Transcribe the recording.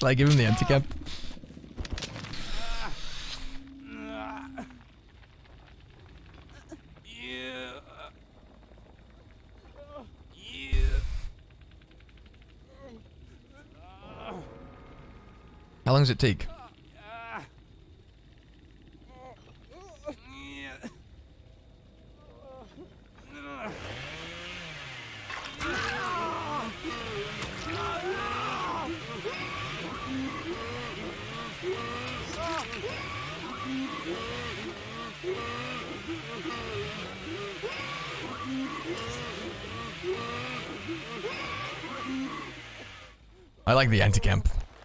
Shall I give him the empty cap? How long does it take? I like the anti-camp.